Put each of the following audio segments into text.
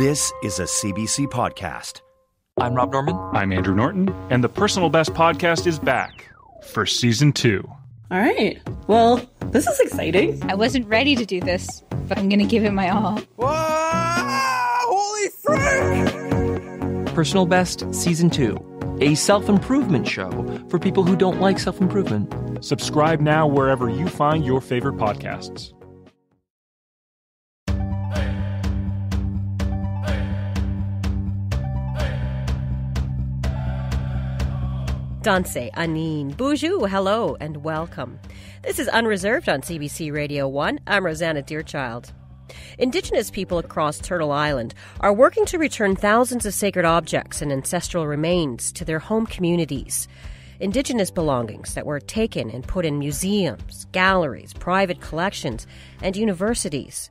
This is a CBC podcast. I'm Rob Norman. I'm Andrew Norton, and the Personal Best podcast is back for season two. All right. Well, this is exciting. I wasn't ready to do this, but I'm going to give it my all. holy frick! Personal Best Season 2, a self improvement show for people who don't like self improvement. Subscribe now wherever you find your favorite podcasts. Tansi, Anin, Bonjour, hello, and welcome. This is Unreserved on CBC Radio 1. I'm Rosanna Deerchild. Indigenous people across Turtle Island are working to return thousands of sacred objects and ancestral remains to their home communities. Indigenous belongings that were taken and put in museums, galleries, private collections, and universities.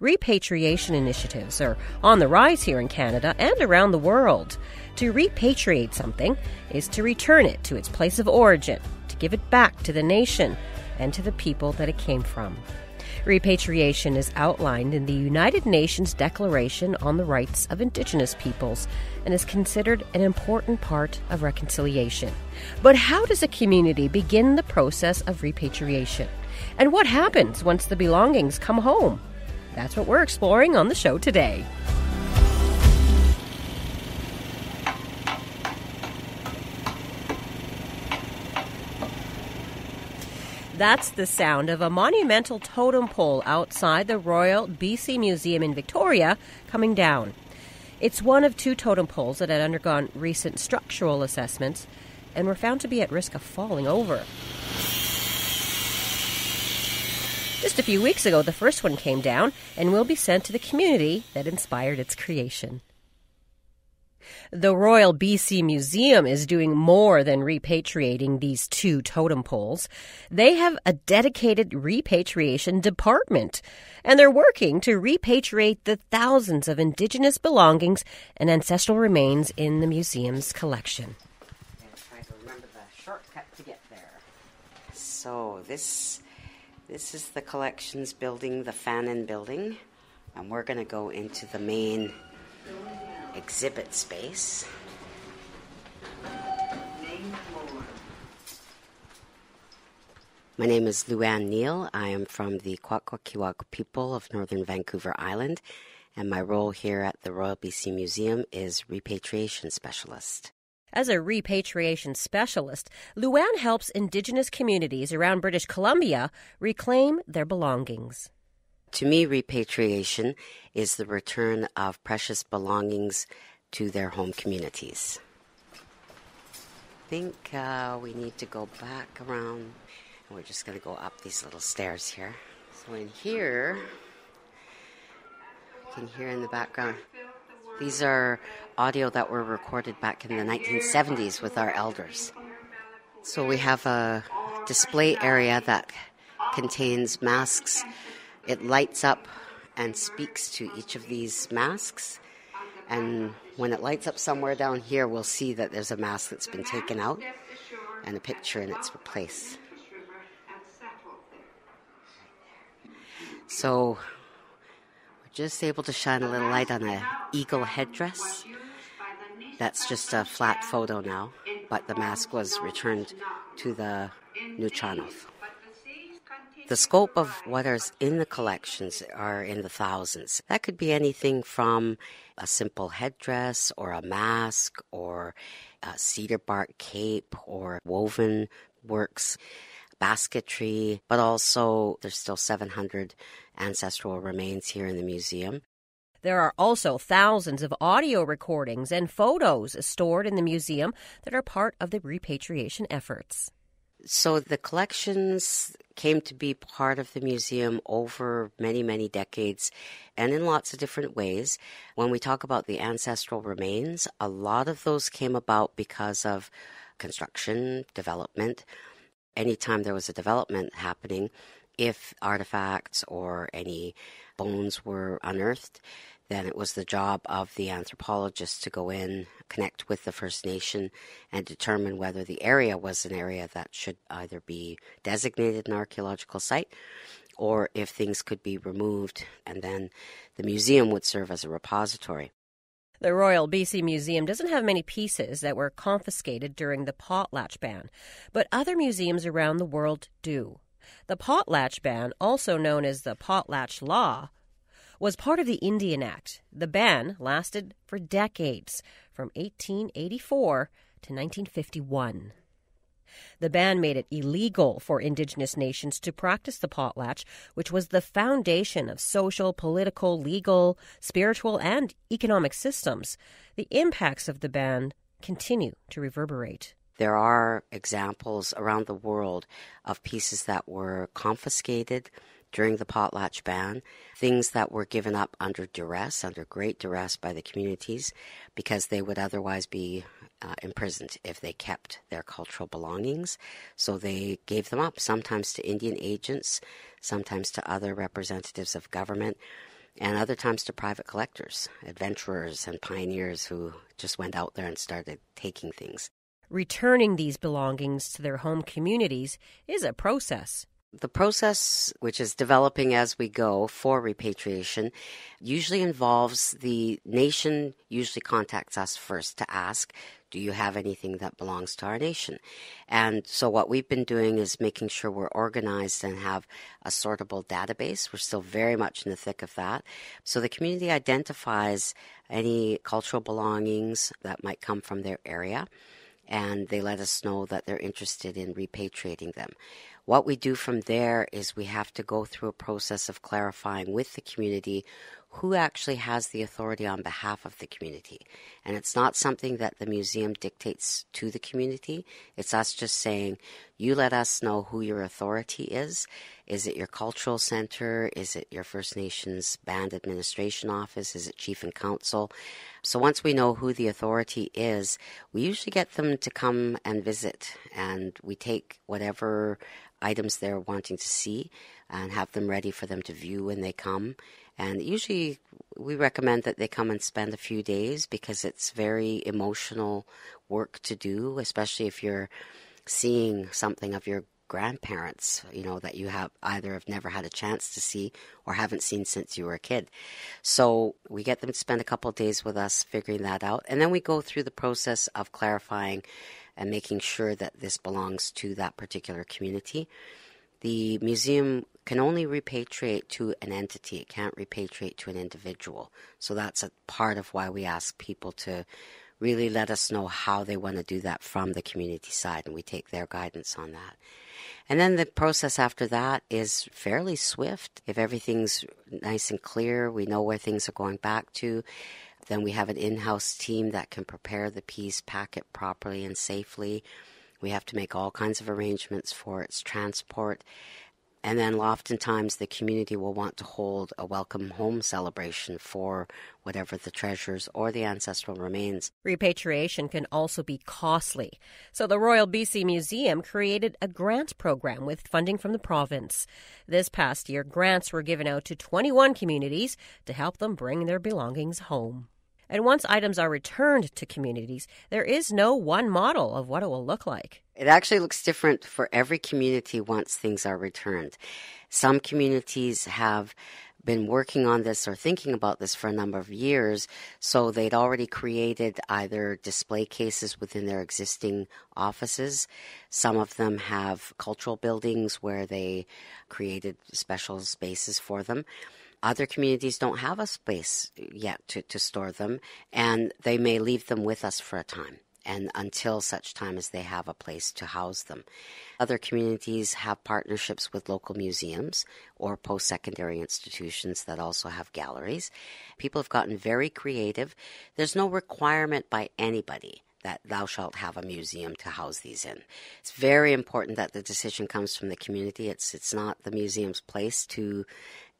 Repatriation initiatives are on the rise here in Canada and around the world. To repatriate something is to return it to its place of origin, to give it back to the nation and to the people that it came from. Repatriation is outlined in the United Nations Declaration on the Rights of Indigenous Peoples and is considered an important part of reconciliation. But how does a community begin the process of repatriation? And what happens once the belongings come home? That's what we're exploring on the show today. That's the sound of a monumental totem pole outside the Royal BC Museum in Victoria coming down. It's one of two totem poles that had undergone recent structural assessments and were found to be at risk of falling over. Just a few weeks ago, the first one came down and will be sent to the community that inspired its creation. The Royal BC Museum is doing more than repatriating these two totem poles. They have a dedicated repatriation department, and they're working to repatriate the thousands of Indigenous belongings and ancestral remains in the museum's collection. So this this is the collections building, the Fannin building, and we're going to go into the main exhibit space. My name is Luann Neal. I am from the Kwakwaka'wakw people of northern Vancouver Island, and my role here at the Royal BC Museum is repatriation specialist. As a repatriation specialist, Luann helps Indigenous communities around British Columbia reclaim their belongings. To me, repatriation is the return of precious belongings to their home communities. I think uh, we need to go back around, and we're just going to go up these little stairs here. So, in here, you can hear in the background, these are audio that were recorded back in the 1970s with our elders. So, we have a display area that contains masks it lights up and speaks to each of these masks. And when it lights up somewhere down here, we'll see that there's a mask that's been taken out and a picture in its place. So we're just able to shine a little light on an eagle headdress. That's just a flat photo now, but the mask was returned to the Nuu-chah-nulth. The scope of what is in the collections are in the thousands. That could be anything from a simple headdress or a mask or a cedar bark cape or woven works, basketry, but also there's still 700 ancestral remains here in the museum. There are also thousands of audio recordings and photos stored in the museum that are part of the repatriation efforts. So the collections came to be part of the museum over many, many decades and in lots of different ways. When we talk about the ancestral remains, a lot of those came about because of construction, development. Anytime there was a development happening, if artifacts or any bones were unearthed, then it was the job of the anthropologist to go in, connect with the First Nation, and determine whether the area was an area that should either be designated an archaeological site or if things could be removed, and then the museum would serve as a repository. The Royal BC Museum doesn't have many pieces that were confiscated during the potlatch ban, but other museums around the world do. The potlatch ban, also known as the potlatch law, was part of the Indian Act. The ban lasted for decades, from 1884 to 1951. The ban made it illegal for Indigenous nations to practice the potlatch, which was the foundation of social, political, legal, spiritual, and economic systems. The impacts of the ban continue to reverberate. There are examples around the world of pieces that were confiscated during the potlatch ban, things that were given up under duress, under great duress by the communities, because they would otherwise be uh, imprisoned if they kept their cultural belongings. So they gave them up, sometimes to Indian agents, sometimes to other representatives of government, and other times to private collectors, adventurers, and pioneers who just went out there and started taking things. Returning these belongings to their home communities is a process. The process, which is developing as we go for repatriation, usually involves the nation usually contacts us first to ask, do you have anything that belongs to our nation? And so what we've been doing is making sure we're organized and have a sortable database. We're still very much in the thick of that. So the community identifies any cultural belongings that might come from their area and they let us know that they're interested in repatriating them. What we do from there is we have to go through a process of clarifying with the community who actually has the authority on behalf of the community. And it's not something that the museum dictates to the community. It's us just saying, you let us know who your authority is. Is it your cultural center? Is it your First Nations band administration office? Is it chief and council? So once we know who the authority is, we usually get them to come and visit and we take whatever items they're wanting to see and have them ready for them to view when they come. And usually we recommend that they come and spend a few days because it's very emotional work to do, especially if you're seeing something of your grandparents, you know, that you have either have never had a chance to see or haven't seen since you were a kid. So we get them to spend a couple days with us figuring that out. And then we go through the process of clarifying and making sure that this belongs to that particular community. The museum can only repatriate to an entity, it can't repatriate to an individual. So that's a part of why we ask people to really let us know how they want to do that from the community side, and we take their guidance on that. And then the process after that is fairly swift. If everything's nice and clear, we know where things are going back to. Then we have an in house team that can prepare the piece, pack it properly and safely. We have to make all kinds of arrangements for its transport. And then oftentimes the community will want to hold a welcome home celebration for whatever the treasures or the ancestral remains. Repatriation can also be costly. So the Royal BC Museum created a grant program with funding from the province. This past year, grants were given out to 21 communities to help them bring their belongings home. And once items are returned to communities, there is no one model of what it will look like. It actually looks different for every community once things are returned. Some communities have been working on this or thinking about this for a number of years, so they'd already created either display cases within their existing offices. Some of them have cultural buildings where they created special spaces for them. Other communities don't have a space yet to, to store them, and they may leave them with us for a time and until such time as they have a place to house them. Other communities have partnerships with local museums or post secondary institutions that also have galleries. People have gotten very creative. There's no requirement by anybody that thou shalt have a museum to house these in. It's very important that the decision comes from the community. It's it's not the museum's place to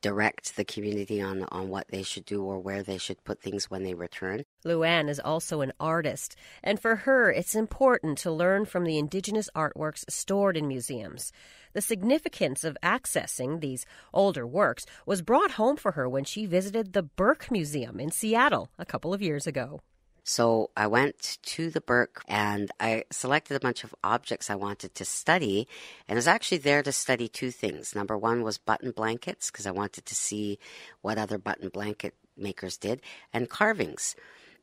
direct the community on, on what they should do or where they should put things when they return. Luann is also an artist, and for her, it's important to learn from the Indigenous artworks stored in museums. The significance of accessing these older works was brought home for her when she visited the Burke Museum in Seattle a couple of years ago. So I went to the Burke and I selected a bunch of objects I wanted to study. And I was actually there to study two things. Number one was button blankets, because I wanted to see what other button blanket makers did, and carvings.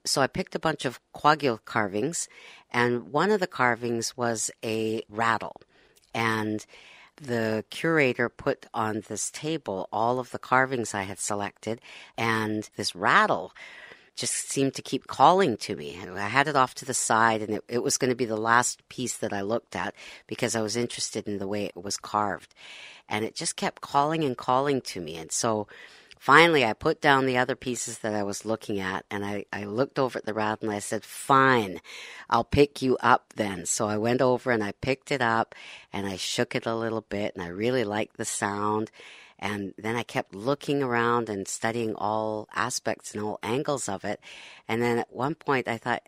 So I picked a bunch of quaggle carvings, and one of the carvings was a rattle. And the curator put on this table all of the carvings I had selected and this rattle just seemed to keep calling to me. And I had it off to the side, and it, it was going to be the last piece that I looked at because I was interested in the way it was carved. And it just kept calling and calling to me. And so finally, I put down the other pieces that I was looking at, and I, I looked over at the rattle and I said, Fine, I'll pick you up then. So I went over and I picked it up and I shook it a little bit, and I really liked the sound. And then I kept looking around and studying all aspects and all angles of it. And then at one point I thought,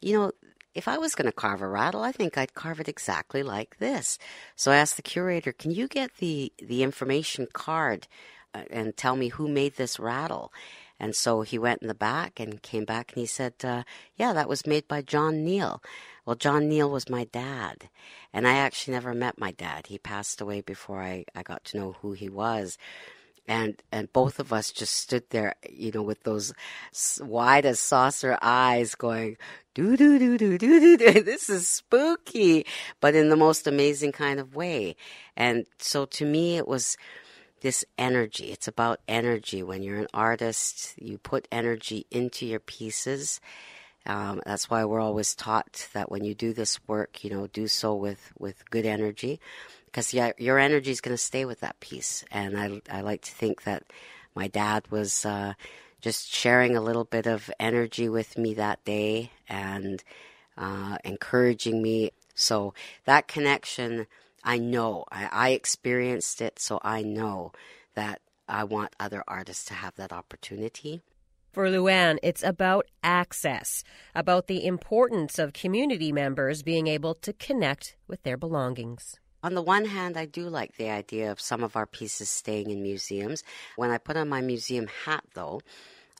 you know, if I was going to carve a rattle, I think I'd carve it exactly like this. So I asked the curator, can you get the, the information card uh, and tell me who made this rattle? And so he went in the back and came back and he said, uh, yeah, that was made by John Neal. Well, John Neal was my dad, and I actually never met my dad. He passed away before I, I got to know who he was. And, and both of us just stood there, you know, with those wide as saucer eyes going, do, do, do, do, do, do, do. This is spooky, but in the most amazing kind of way. And so to me, it was, this energy. It's about energy. When you're an artist, you put energy into your pieces um, that's why we're always taught that when you do this work, you know, do so with, with good energy, because yeah, your energy is going to stay with that piece. And I, I like to think that my dad was uh, just sharing a little bit of energy with me that day and uh, encouraging me. So that connection, I know, I, I experienced it, so I know that I want other artists to have that opportunity. For Luann, it's about access, about the importance of community members being able to connect with their belongings. On the one hand, I do like the idea of some of our pieces staying in museums. When I put on my museum hat, though,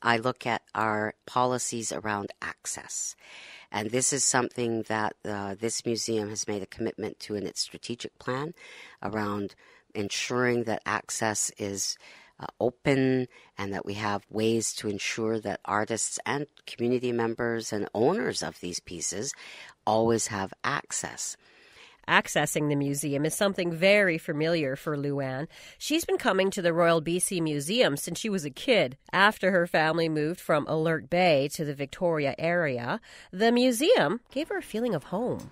I look at our policies around access. And this is something that uh, this museum has made a commitment to in its strategic plan around ensuring that access is uh, open and that we have ways to ensure that artists and community members and owners of these pieces always have access. Accessing the museum is something very familiar for Luann. She's been coming to the Royal BC Museum since she was a kid. After her family moved from Alert Bay to the Victoria area, the museum gave her a feeling of home.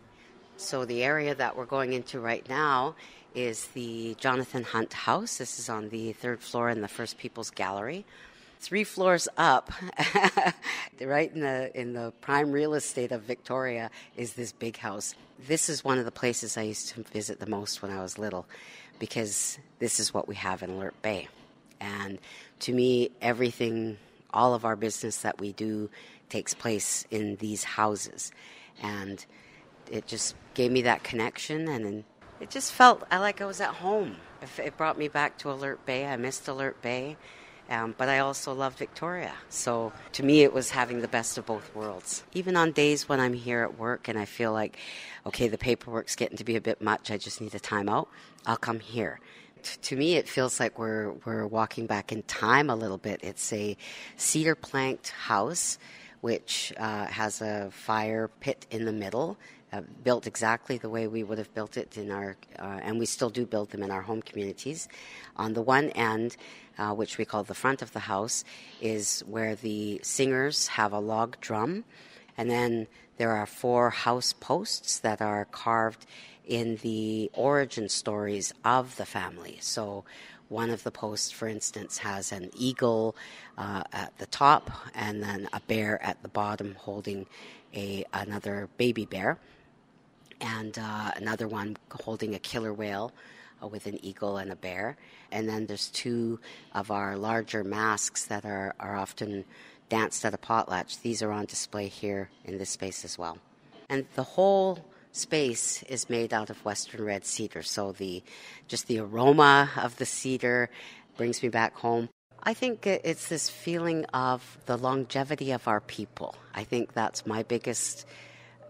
So, the area that we're going into right now is the Jonathan Hunt House. This is on the third floor in the First People's Gallery. Three floors up, right in the in the prime real estate of Victoria, is this big house. This is one of the places I used to visit the most when I was little, because this is what we have in Alert Bay, and to me, everything, all of our business that we do, takes place in these houses, and it just gave me that connection and it just felt like I was at home. It brought me back to Alert Bay. I missed Alert Bay, um, but I also love Victoria. So to me, it was having the best of both worlds. Even on days when I'm here at work and I feel like, okay, the paperwork's getting to be a bit much, I just need a timeout, I'll come here. To me, it feels like we're, we're walking back in time a little bit. It's a cedar planked house which uh, has a fire pit in the middle built exactly the way we would have built it in our, uh, and we still do build them in our home communities. On the one end, uh, which we call the front of the house, is where the singers have a log drum, and then there are four house posts that are carved in the origin stories of the family. So one of the posts, for instance, has an eagle uh, at the top and then a bear at the bottom holding a another baby bear and uh, another one holding a killer whale uh, with an eagle and a bear. And then there's two of our larger masks that are, are often danced at a potlatch. These are on display here in this space as well. And the whole space is made out of western red cedar, so the just the aroma of the cedar brings me back home. I think it's this feeling of the longevity of our people. I think that's my biggest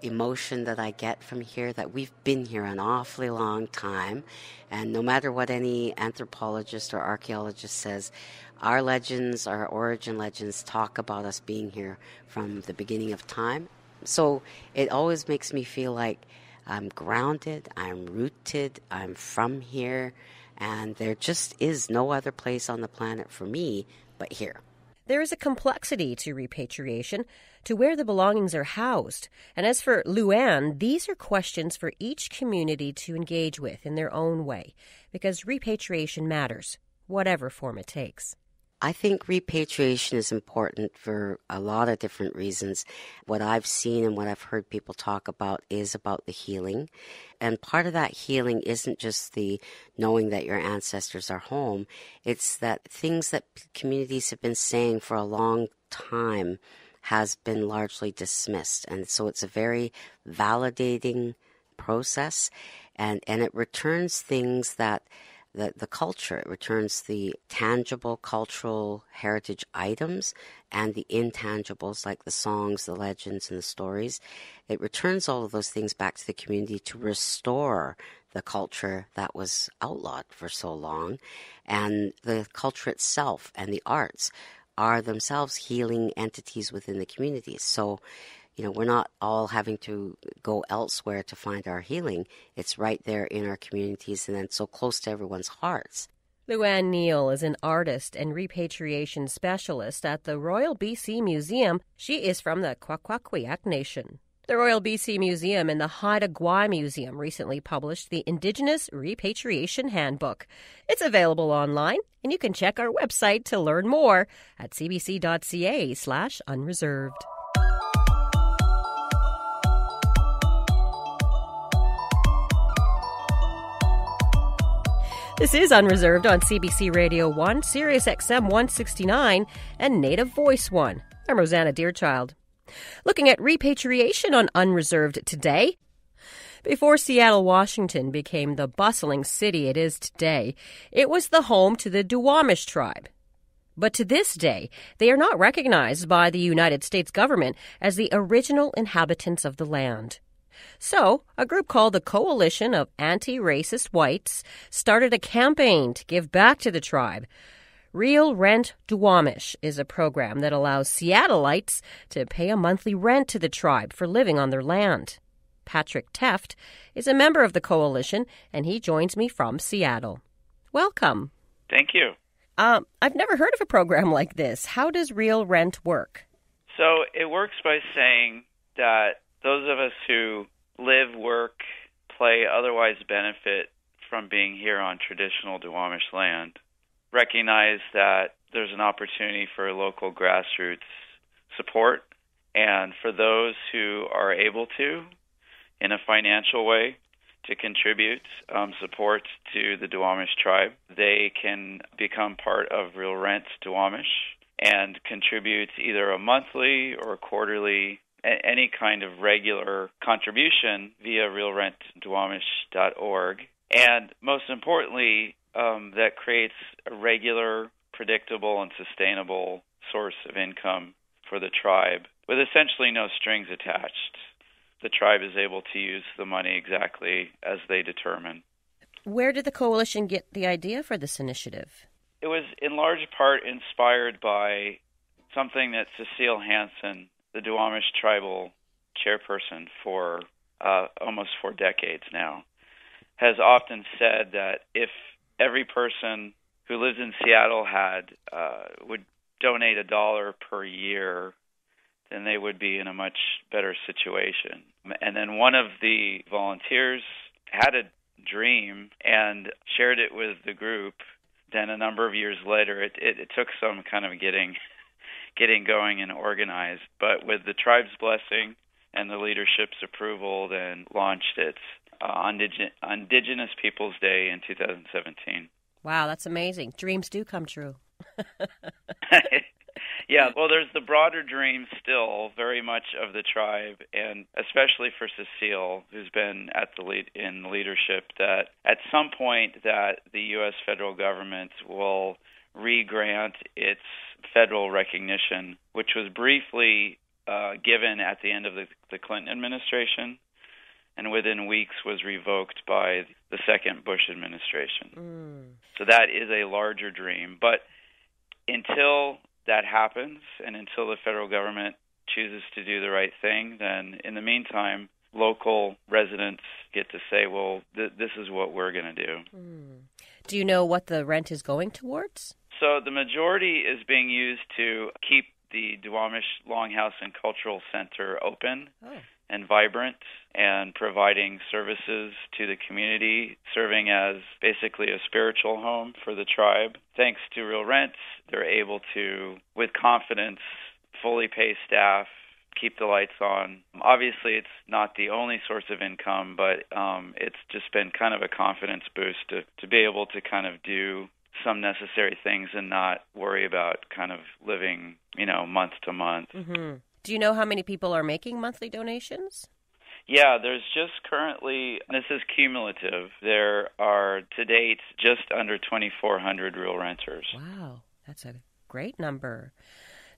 emotion that I get from here that we've been here an awfully long time. And no matter what any anthropologist or archaeologist says, our legends, our origin legends, talk about us being here from the beginning of time. So it always makes me feel like I'm grounded, I'm rooted, I'm from here, and there just is no other place on the planet for me but here. There is a complexity to repatriation, to where the belongings are housed. And as for Luann, these are questions for each community to engage with in their own way, because repatriation matters, whatever form it takes. I think repatriation is important for a lot of different reasons. What I've seen and what I've heard people talk about is about the healing. And part of that healing isn't just the knowing that your ancestors are home, it's that things that communities have been saying for a long time has been largely dismissed. And so it's a very validating process and, and it returns things that the, the culture. It returns the tangible cultural heritage items and the intangibles like the songs, the legends, and the stories. It returns all of those things back to the community to restore the culture that was outlawed for so long. And the culture itself and the arts are themselves healing entities within the communities. So you know, we're not all having to go elsewhere to find our healing. It's right there in our communities and then so close to everyone's hearts. Luann Neal is an artist and repatriation specialist at the Royal BC Museum. She is from the Kwakwaka'wakw Nation. The Royal BC Museum and the Haida Gwaii Museum recently published the Indigenous Repatriation Handbook. It's available online, and you can check our website to learn more at cbc.ca slash unreserved. This is Unreserved on CBC Radio 1, Sirius XM 169, and Native Voice 1. I'm Rosanna Deerchild. Looking at repatriation on Unreserved today. Before Seattle, Washington became the bustling city it is today, it was the home to the Duwamish tribe. But to this day, they are not recognized by the United States government as the original inhabitants of the land. So, a group called the Coalition of Anti Racist Whites started a campaign to give back to the tribe. Real Rent Duwamish is a program that allows Seattleites to pay a monthly rent to the tribe for living on their land. Patrick Teft is a member of the coalition, and he joins me from Seattle. Welcome. Thank you. Um, I've never heard of a program like this. How does Real Rent work? So it works by saying that those of us who live, work, play, otherwise benefit from being here on traditional Duwamish land recognize that there's an opportunity for local grassroots support. And for those who are able to, in a financial way, to contribute um, support to the Duwamish tribe, they can become part of Real Rent Duwamish and contribute either a monthly or quarterly any kind of regular contribution via realrentduwamish.org. And most importantly, um, that creates a regular, predictable, and sustainable source of income for the tribe with essentially no strings attached. The tribe is able to use the money exactly as they determine. Where did the coalition get the idea for this initiative? It was in large part inspired by something that Cecile Hansen the Duwamish tribal chairperson for uh, almost four decades now, has often said that if every person who lives in Seattle had uh, would donate a dollar per year, then they would be in a much better situation. And then one of the volunteers had a dream and shared it with the group. Then a number of years later, it, it, it took some kind of getting getting going and organized. But with the tribe's blessing and the leadership's approval, then launched its uh, Indigenous Peoples Day in 2017. Wow, that's amazing. Dreams do come true. yeah, well, there's the broader dream still very much of the tribe, and especially for Cecile, who's been at the lead in leadership, that at some point that the U.S. federal government will re-grant its federal recognition, which was briefly uh, given at the end of the, the Clinton administration, and within weeks was revoked by the second Bush administration. Mm. So that is a larger dream, but until that happens, and until the federal government chooses to do the right thing, then in the meantime, local residents get to say, well, th- this is what we're going to do. Mm. Do you know what the rent is going towards? So the majority is being used to keep the Duwamish Longhouse and Cultural Center open Oh. And vibrant and providing services to the community, serving as basically a spiritual home for the tribe. Thanks to Real Rents, they're able to, with confidence, fully pay staff, keep the lights on. Obviously, it's not the only source of income, but um, it's just been kind of a confidence boost to, to be able to kind of do some necessary things and not worry about kind of living, you know, month to month. Mm-hmm. Do you know how many people are making monthly donations? Yeah, there's just currently, this is cumulative, there are to date just under 2,400 real renters. Wow, that's a great number.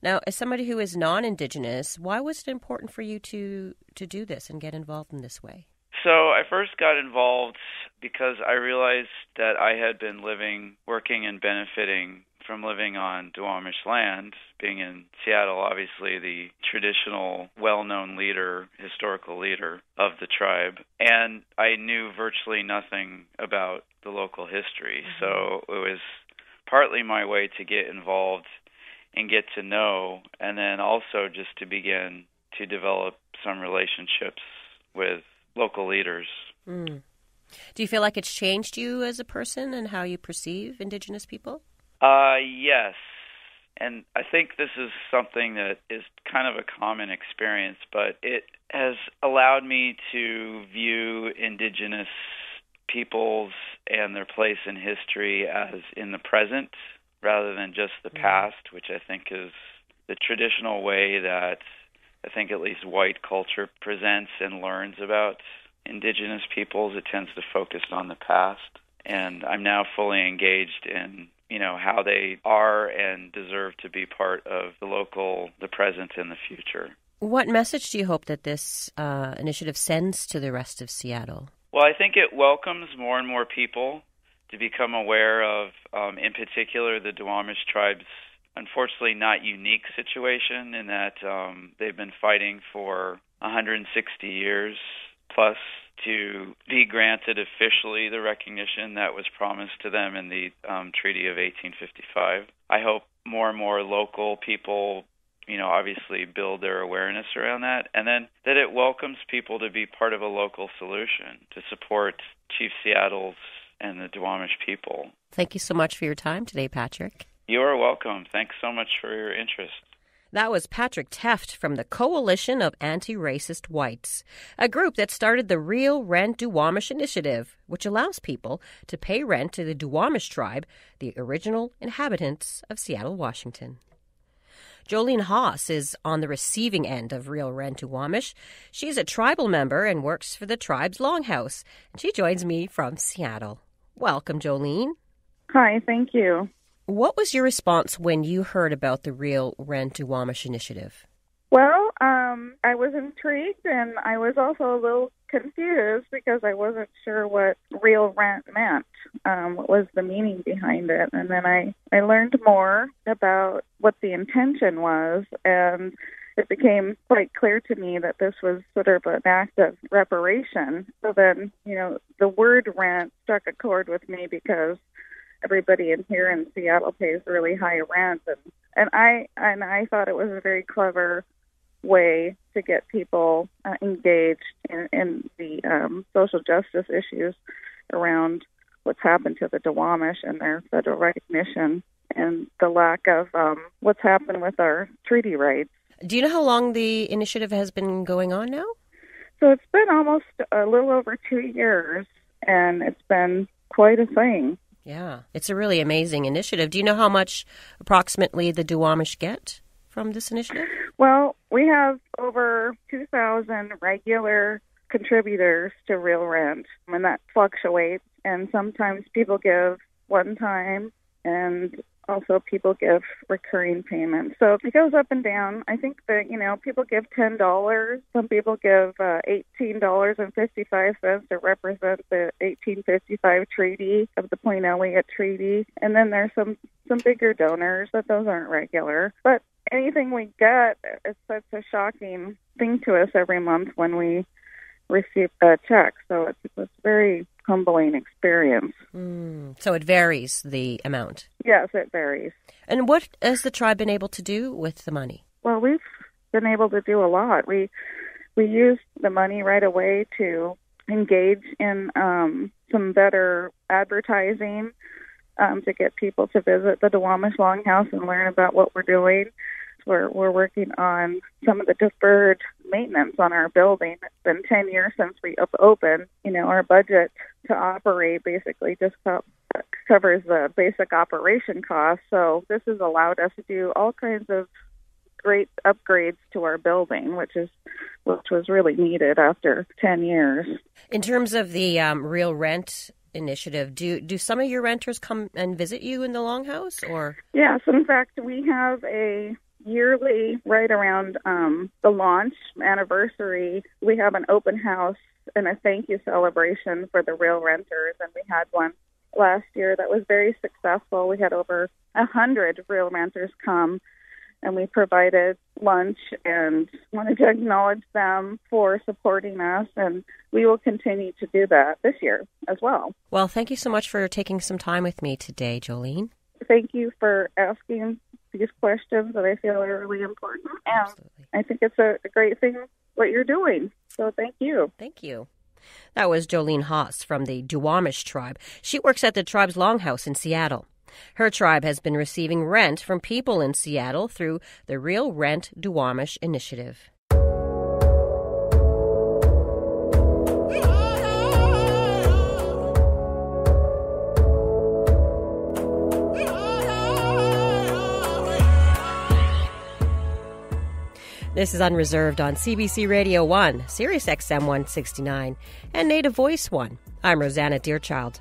Now, as somebody who is non-indigenous, why was it important for you to to do this and get involved in this way? So I first got involved because I realized that I had been living, working, and benefiting from living on Duwamish land, being in Seattle, obviously the traditional, well known leader, historical leader of the tribe. And I knew virtually nothing about the local history. So it was partly my way to get involved and get to know, and then also just to begin to develop some relationships with local leaders. Mm. Do you feel like it's changed you as a person and how you perceive Indigenous people? Uh, yes. And I think this is something that is kind of a common experience, but it has allowed me to view Indigenous peoples and their place in history as in the present rather than just the past, which I think is the traditional way that I think at least white culture presents and learns about indigenous peoples. It tends to focus on the past. And I'm now fully engaged in, you know, how they are and deserve to be part of the local, the present, and the future. What message do you hope that this uh, initiative sends to the rest of Seattle? Well, I think it welcomes more and more people to become aware of, um, in particular, the Duwamish tribe's unfortunately not unique situation in that um, they've been fighting for 160 years plus to be granted officially the recognition that was promised to them in the um, Treaty of 1855. I hope more and more local people, you know, obviously build their awareness around that, and then that it welcomes people to be part of a local solution to support Chief Seattle's and the Duwamish people. Thank you so much for your time today, Patrick. You are welcome. Thanks so much for your interest. That was Patrick Teft from the Coalition of Anti Racist Whites, a group that started the Real Rent Duwamish Initiative, which allows people to pay rent to the Duwamish tribe, the original inhabitants of Seattle, Washington. Jolene Haas is on the receiving end of Real Rent Duwamish. She's a tribal member and works for the tribe's longhouse, she joins me from Seattle. Welcome, Jolene. Hi, thank you. What was your response when you heard about the Real Rent Duwamish initiative? Well, um, I was intrigued and I was also a little confused because I wasn't sure what real rent meant. Um, what was the meaning behind it? And then I, I learned more about what the intention was and it became quite clear to me that this was sort of an act of reparation. So then, you know, the word rent struck a chord with me because everybody in here in Seattle pays really high rent and and I and I thought it was a very clever way to get people uh, engaged in, in the um, social justice issues around what's happened to the Duwamish and their federal recognition and the lack of um, what's happened with our treaty rights. Do you know how long the initiative has been going on now? So it's been almost a little over two years, and it's been quite a thing. Yeah, it's a really amazing initiative. Do you know how much approximately the Duwamish get from this initiative? Well, we have over 2,000 regular contributors to Real Rent, and that fluctuates. And sometimes people give one time, and also people give recurring payments. So it goes up and down. I think that, you know, people give $10. Some people give uh, $18.55 to represent the 1855 treaty of the Point Elliott Treaty. And then there's some, some bigger donors, but those aren't regular. But anything we get, it's such a shocking thing to us every month when we receive a check. So it's, it's very humbling experience. Mm, so it varies the amount. Yes, it varies. And what has the tribe been able to do with the money? Well, we've been able to do a lot. We we used the money right away to engage in um, some better advertising um, to get people to visit the Duwamish Longhouse and learn about what we're doing. We're we're working on some of the deferred maintenance on our building. It's been 10 years since we opened. You know, our budget to operate basically just co- covers the basic operation costs. So this has allowed us to do all kinds of great upgrades to our building, which is which was really needed after 10 years. In terms of the um, real rent initiative, do do some of your renters come and visit you in the longhouse or? Yes, in fact, we have a yearly, right around um, the launch anniversary, we have an open house and a thank you celebration for the real renters, and we had one last year that was very successful. We had over a hundred real renters come, and we provided lunch and wanted to acknowledge them for supporting us, and we will continue to do that this year as well. Well, thank you so much for taking some time with me today, Jolene. Thank you for asking these questions that I feel are really important. And Absolutely. I think it's a, a great thing what you're doing. So thank you. Thank you. That was Jolene Haas from the Duwamish tribe. She works at the tribe's longhouse in Seattle. Her tribe has been receiving rent from people in Seattle through the Real Rent Duwamish initiative. This is Unreserved on CBC Radio 1, Sirius XM 169, and Native Voice 1. I'm Rosanna Deerchild.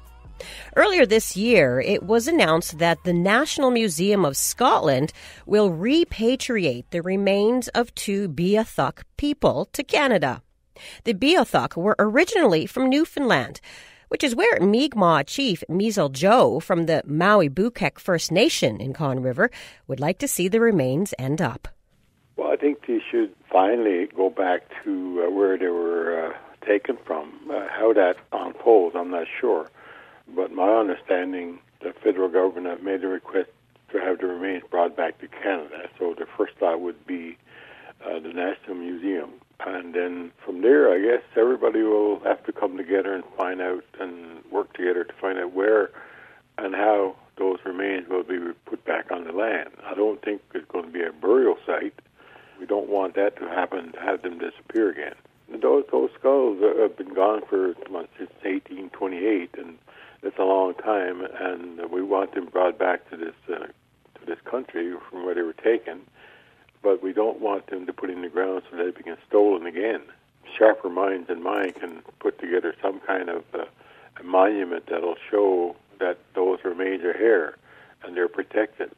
Earlier this year, it was announced that the National Museum of Scotland will repatriate the remains of two Beothuk people to Canada. The Beothuk were originally from Newfoundland, which is where Mi'kmaq chief Mi'sel Joe from the Miawpukek First Nation in Conne River would like to see the remains end up. I think they should finally go back to uh, where they were uh, taken from. Uh, how that unfolds, I'm not sure. But my understanding, the federal government have made a request to have the remains brought back to Canada. So the first thought would be uh, the National Museum. And then from there, I guess everybody will have to come together and find out and work together to find out where and how those remains will be put back on the land. I don't think it's going to be a burial site. We don't want that to happen, to have them disappear again. Those, those skulls have been gone for since 1828, and it's a long time, and we want them brought back to this uh, to this country from where they were taken, but we don't want them to put in the ground so they get stolen again. Sharper minds than mine can put together some kind of uh, a monument that'll show that those remains are here and they're protected.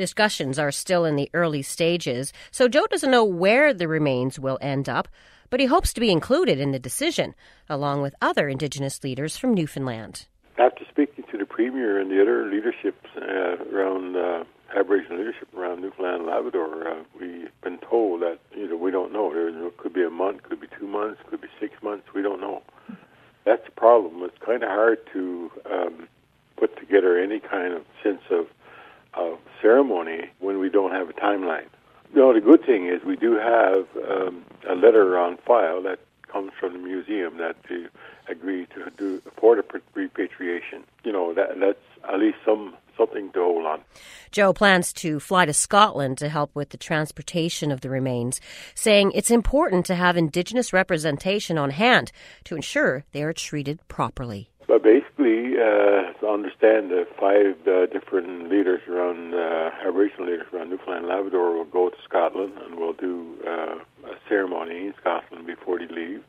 Discussions are still in the early stages, so Joe doesn't know where the remains will end up, but he hopes to be included in the decision, along with other Indigenous leaders from Newfoundland. After speaking to the Premier and the other leadership uh, around uh, Aboriginal leadership around Newfoundland and Labrador, uh, we've been told that you know we don't know. There could be a month, could be two months, could be six months. We don't know. That's the problem. It's kind of hard to um, put together any kind of sense of of ceremony when we don't have a timeline. Know, the good thing is we do have um, a letter on file that comes from the museum that they agree to do for the repatriation. You know, that that's at least some something to hold on. Joe plans to fly to Scotland to help with the transportation of the remains, saying it's important to have Indigenous representation on hand to ensure they are treated properly. But basically, uh, to understand the five uh, different leaders around, uh, Aboriginal leaders around Newfoundland and Labrador will go to Scotland and will do uh, a ceremony in Scotland before they leave.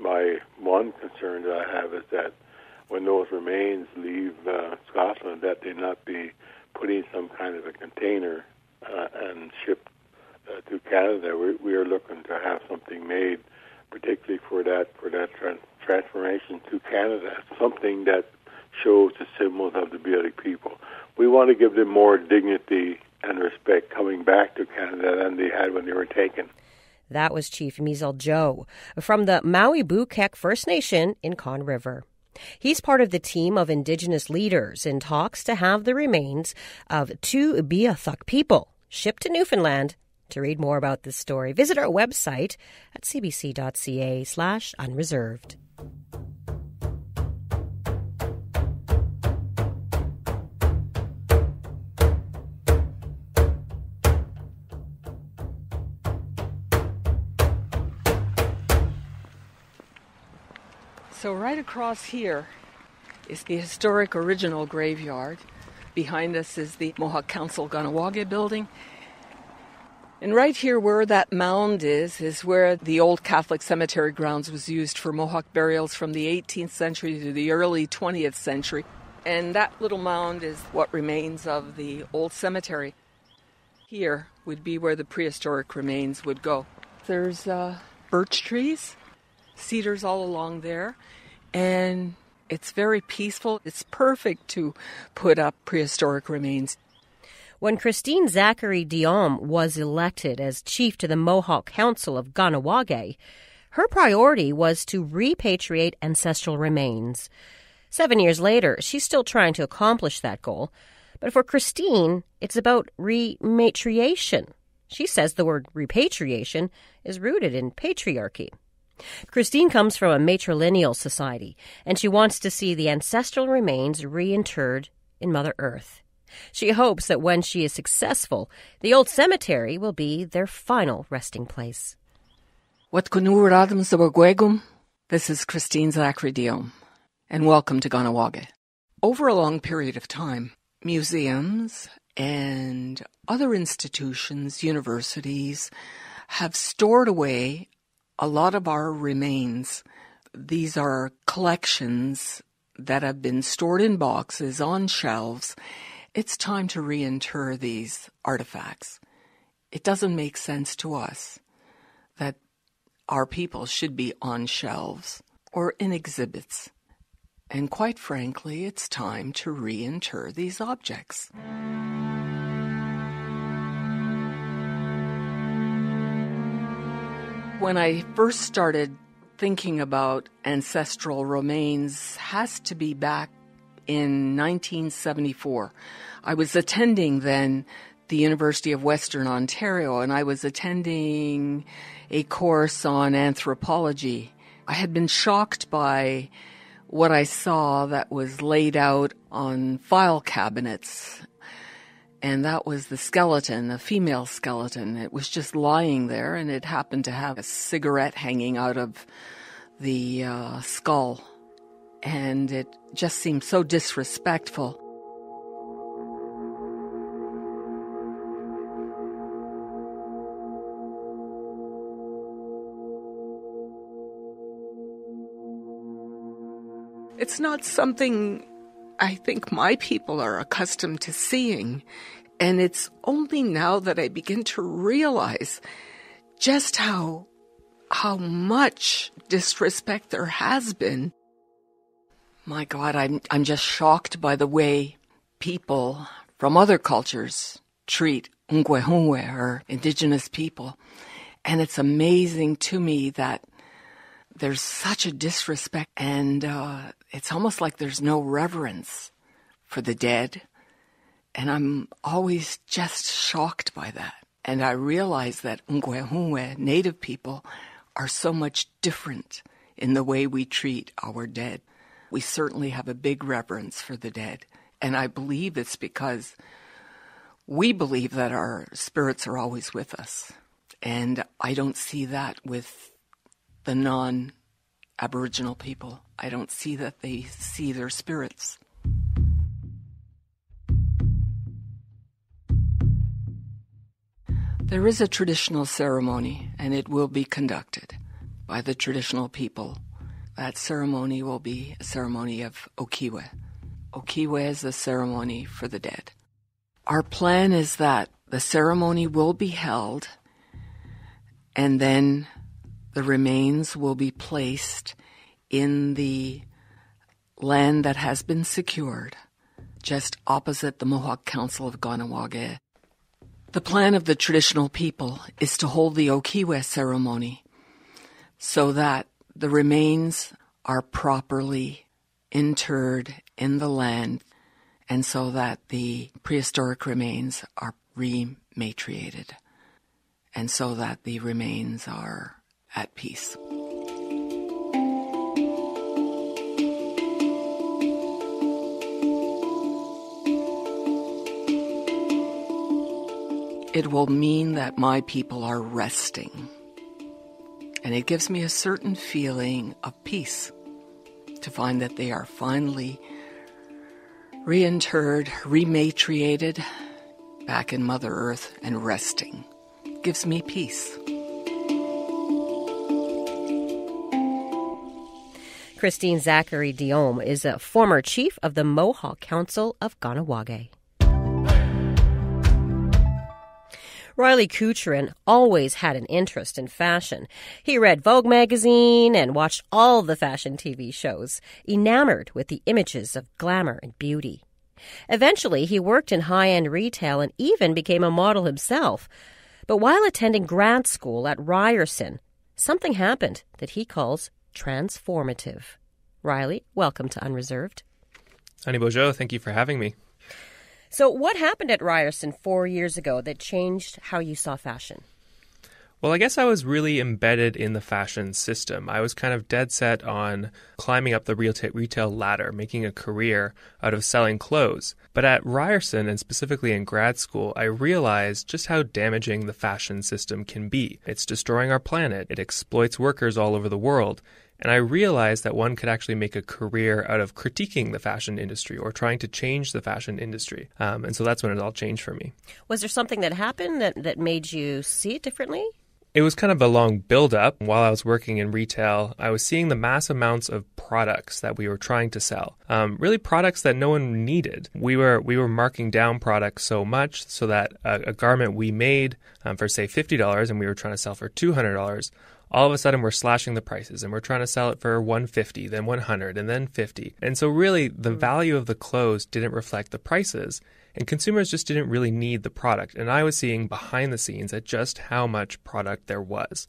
My one concern that I have is that when those remains leave uh, Scotland, that they not be put in some kind of a container uh, and shipped uh, to Canada. We, we are looking to have something made, particularly for that for that trans- transformation to Canada, something that shows the symbols of the Beothuk people. We want to give them more dignity and respect coming back to Canada than they had when they were taken. That was Chief Mi'sel Joe from the Miawpukek First Nation in Conne River. He's part of the team of Indigenous leaders in talks to have the remains of two Beothuk people shipped to Newfoundland. To read more about this story, visit our website at cbc.ca slash unreserved. So, right across here is the historic original graveyard. Behind us is the Mohawk Council Kahnawake building. And right here, where that mound is, is where the old Catholic cemetery grounds was used for Mohawk burials from the 18th century to the early 20th century. And that little mound is what remains of the old cemetery. Here would be where the prehistoric remains would go. There's uh, birch trees cedars all along there, and it's very peaceful. It's perfect to put up prehistoric remains. When Christine Zachary Deom was elected as chief to the Mohawk Council of Kahnawake, her priority was to repatriate ancestral remains. Seven years later, she's still trying to accomplish that goal. But for Christine, it's about rematriation. She says the word repatriation is rooted in patriarchy. Christine comes from a matrilineal society, and she wants to see the ancestral remains reinterred in Mother Earth. She hopes that when she is successful, the old cemetery will be their final resting place. What Kunuradam Zabagwegum? This is Christine Zachary Deom, and welcome to Kahnawake. Over a long period of time, museums and other institutions, universities, have stored away a lot of our remains, these are collections that have been stored in boxes on shelves. It's time to reinter these artifacts. It doesn't make sense to us that our people should be on shelves or in exhibits. And quite frankly, it's time to reinter these objects. When I first started thinking about ancestral remains has to be back in 1974. I was attending then the University of Western Ontario and I was attending a course on anthropology. I had been shocked by what I saw that was laid out on file cabinets and that was the skeleton, a female skeleton. It was just lying there, and it happened to have a cigarette hanging out of the uh, skull. And it just seemed so disrespectful. It's not something I think my people are accustomed to seeing. And it's only now that I begin to realize just how, how much disrespect there has been. My God, I'm, I'm just shocked by the way people from other cultures treat Onkwehonwe or indigenous people. And it's amazing to me that there's such a disrespect and uh, it's almost like there's no reverence for the dead. And I'm always just shocked by that. And I realize that Onkwehonwe, native people, are so much different in the way we treat our dead. We certainly have a big reverence for the dead. And I believe it's because we believe that our spirits are always with us. And I don't see that with the non Aboriginal people. I don't see that they see their spirits. There is a traditional ceremony, and it will be conducted by the traditional people. That ceremony will be a ceremony of Ohgiwe. Ohgiwe is a ceremony for the dead. Our plan is that the ceremony will be held and then the remains will be placed in the land that has been secured just opposite the Mohawk Council of Kahnawake. The plan of the traditional people is to hold the Ohgiwe ceremony so that the remains are properly interred in the land and so that the prehistoric remains are rematriated and so that the remains are at peace. It will mean that my people are resting. And it gives me a certain feeling of peace to find that they are finally reinterred, rematriated back in Mother Earth and resting. It gives me peace. Christine Zachary Deom is a former chief of the Mohawk Council of Kahnawake. Riley Kucheran always had an interest in fashion. He read Vogue magazine and watched all the fashion TV shows, enamored with the images of glamour and beauty. Eventually, he worked in high end retail and even became a model himself. But while attending grad school at Ryerson, something happened that he calls transformative. Riley, welcome to Unreserved. Aniin Boozhoo, thank you for having me. So, what happened at Ryerson four years ago that changed how you saw fashion? Well, I guess I was really embedded in the fashion system. I was kind of dead set on climbing up the retail ladder, making a career out of selling clothes. But at Ryerson, and specifically in grad school, I realized just how damaging the fashion system can be. It's destroying our planet, it exploits workers all over the world, and I realized that one could actually make a career out of critiquing the fashion industry or trying to change the fashion industry. Um, and so that's when it all changed for me. Was there something that happened that, that made you see it differently? It was kind of a long build up. While I was working in retail, I was seeing the mass amounts of products that we were trying to sell. Um, really, products that no one needed. We were we were marking down products so much so that a, a garment we made um, for say fifty dollars and we were trying to sell for two hundred dollars all of a sudden we're slashing the prices and we're trying to sell it for 150 then 100 and then 50 and so really the value of the clothes didn't reflect the prices and consumers just didn't really need the product and i was seeing behind the scenes at just how much product there was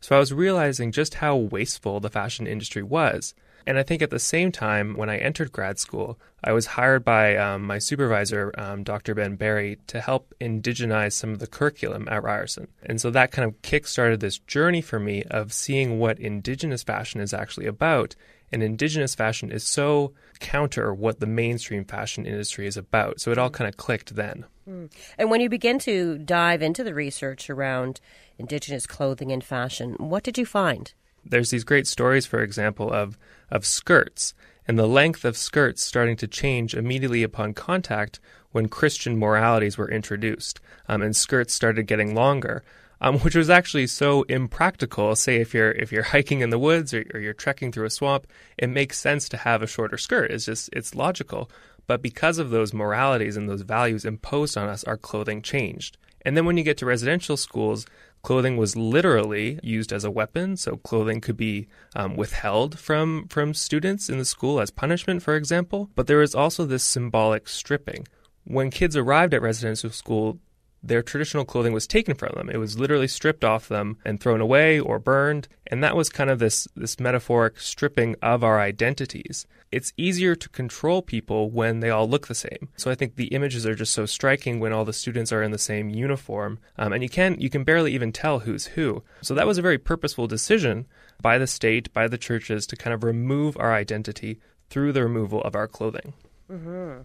so i was realizing just how wasteful the fashion industry was and I think at the same time, when I entered grad school, I was hired by um, my supervisor, um, Dr. Ben Barry, to help indigenize some of the curriculum at Ryerson. And so that kind of kick-started this journey for me of seeing what indigenous fashion is actually about. And indigenous fashion is so counter what the mainstream fashion industry is about. So it all kind of clicked then. Mm. And when you begin to dive into the research around indigenous clothing and fashion, what did you find? There's these great stories, for example, of, of skirts and the length of skirts starting to change immediately upon contact when Christian moralities were introduced, um, and skirts started getting longer. Um, which was actually so impractical. Say if you're if you're hiking in the woods or, or, you're trekking through a swamp, it makes sense to have a shorter skirt. It's just it's logical. But because of those moralities and those values imposed on us, our clothing changed. And then when you get to residential schools, Clothing was literally used as a weapon, so clothing could be um, withheld from, from students in the school as punishment, for example. But there was also this symbolic stripping. When kids arrived at residential school, their traditional clothing was taken from them. It was literally stripped off them and thrown away or burned. And that was kind of this, this metaphoric stripping of our identities. It's easier to control people when they all look the same. So I think the images are just so striking when all the students are in the same uniform. Um, and you can, you can barely even tell who's who. So that was a very purposeful decision by the state, by the churches to kind of remove our identity through the removal of our clothing. Mm-hmm.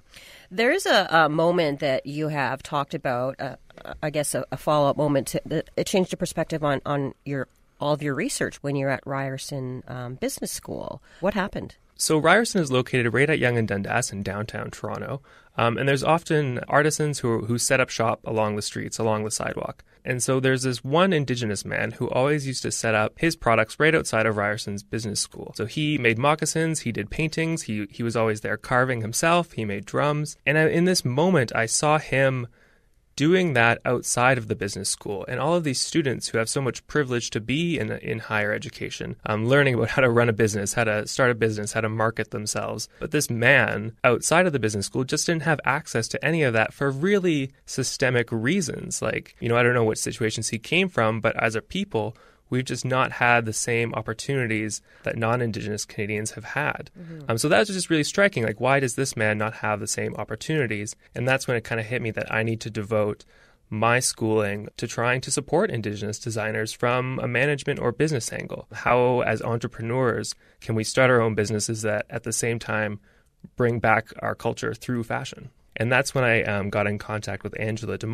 There's a, a, moment that you have talked about, uh, I guess a, a follow up moment to, that changed the perspective on, on your all of your research when you're at Ryerson um, Business School. What happened? So Ryerson is located right at Yonge and Dundas in downtown Toronto, um, and there's often artisans who who set up shop along the streets, along the sidewalk. And so there's this one Indigenous man who always used to set up his products right outside of Ryerson's business school. So he made moccasins, he did paintings, he he was always there carving himself, he made drums, and I, in this moment I saw him doing that outside of the business school. And all of these students who have so much privilege to be in, in higher education, um, learning about how to run a business, how to start a business, how to market themselves. But this man outside of the business school just didn't have access to any of that for really systemic reasons. Like, you know, I don't know what situations he came from, but as a people, we've just not had the same opportunities that non-indigenous Canadians have had. Mm-hmm. Um, so that was just really striking. Like, why does this man not have the same opportunities? And that's when it kind of hit me that I need to devote my schooling to trying to support Indigenous designers from a management or business angle. How, as entrepreneurs, can we start our own businesses that at the same time bring back our culture through fashion? And that's when I um, got in contact with Angela de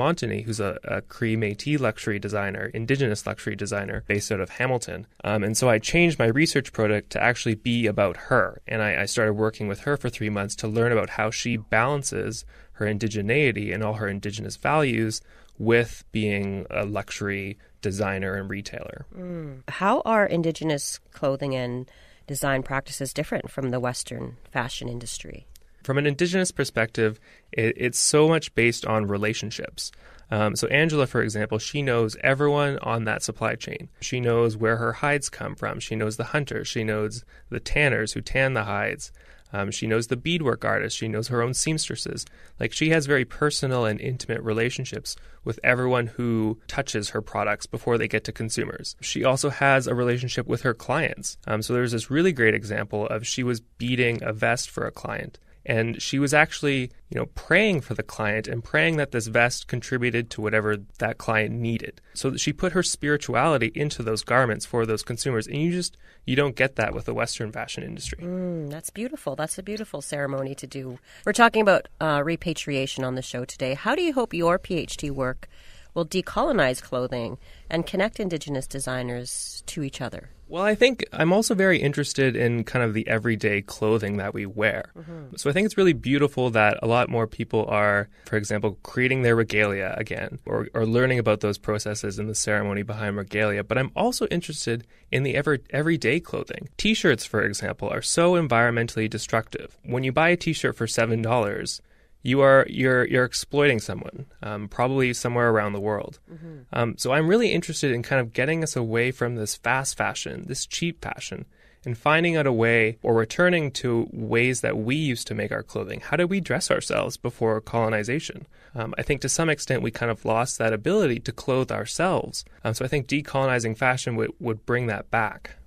who's a, a Cree Métis luxury designer, Indigenous luxury designer based out of Hamilton. Um, and so I changed my research product to actually be about her. And I, I started working with her for three months to learn about how she balances her indigeneity and all her indigenous values with being a luxury designer and retailer. Mm. How are indigenous clothing and design practices different from the Western fashion industry? From an indigenous perspective, it, it's so much based on relationships. Um, so, Angela, for example, she knows everyone on that supply chain. She knows where her hides come from. She knows the hunters. She knows the tanners who tan the hides. Um, she knows the beadwork artists. She knows her own seamstresses. Like, she has very personal and intimate relationships with everyone who touches her products before they get to consumers. She also has a relationship with her clients. Um, so, there's this really great example of she was beading a vest for a client. And she was actually, you know, praying for the client and praying that this vest contributed to whatever that client needed. So she put her spirituality into those garments for those consumers. And you just, you don't get that with the Western fashion industry. Mm, that's beautiful. That's a beautiful ceremony to do. We're talking about uh, repatriation on the show today. How do you hope your PhD work will decolonize clothing and connect Indigenous designers to each other? Well, I think I'm also very interested in kind of the everyday clothing that we wear. Mm-hmm. So I think it's really beautiful that a lot more people are, for example, creating their regalia again or, or learning about those processes and the ceremony behind regalia. But I'm also interested in the ever, everyday clothing. T shirts, for example, are so environmentally destructive. When you buy a t shirt for $7, you are you're you're exploiting someone, um, probably somewhere around the world. Mm-hmm. Um, so I'm really interested in kind of getting us away from this fast fashion, this cheap fashion, and finding out a way or returning to ways that we used to make our clothing. How did we dress ourselves before colonization? Um, I think to some extent we kind of lost that ability to clothe ourselves. Um, so I think decolonizing fashion would, would bring that back.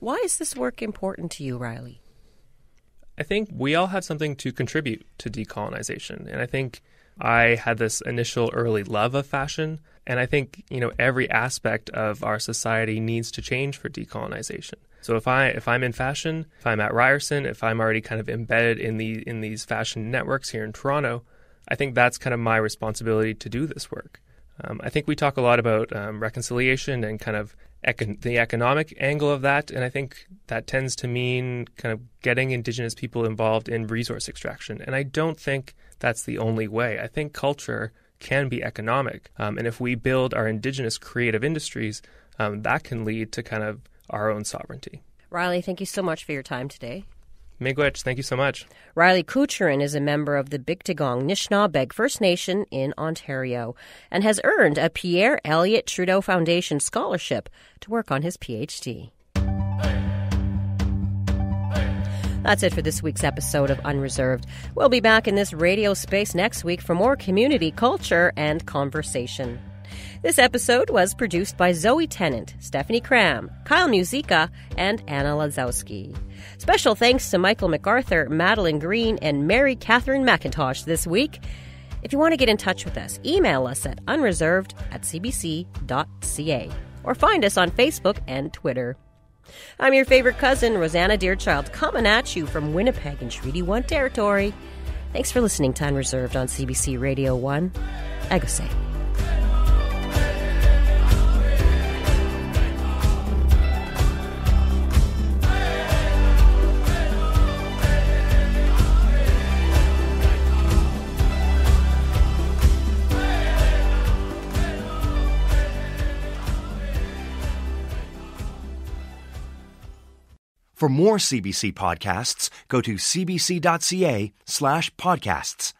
Why is this work important to you, Riley? I think we all have something to contribute to decolonization. And I think I had this initial early love of fashion. And I think, you know, every aspect of our society needs to change for decolonization. So if I if I'm in fashion, if I'm at Ryerson, if I'm already kind of embedded in the in these fashion networks here in Toronto, I think that's kind of my responsibility to do this work. Um, I think we talk a lot about um, reconciliation and kind of econ- the economic angle of that, and I think that tends to mean kind of getting Indigenous people involved in resource extraction. And I don't think that's the only way. I think culture can be economic, um, and if we build our Indigenous creative industries, um, that can lead to kind of our own sovereignty. Riley, thank you so much for your time today. Miigwech, thank you so much. Riley Kucheran is a member of the Biigtigong Nishnaabeg First Nation in Ontario and has earned a Pierre Elliott Trudeau Foundation scholarship to work on his PhD. That's it for this week's episode of Unreserved. We'll be back in this radio space next week for more community culture and conversation. This episode was produced by Zoe Tennant, Stephanie Cram, Kyle Muzyka, and Anna Lazowski. Special thanks to Michael MacArthur, Madeline Green, and Mary Catherine McIntosh this week. If you want to get in touch with us, email us at unreserved at cbc.ca or find us on Facebook and Twitter. I'm your favorite cousin, Rosanna Deerchild, coming at you from Winnipeg in Treaty 1 territory. Thanks for listening to Unreserved on CBC Radio 1. Ekosi. For more CBC podcasts, go to cbc.ca slash podcasts.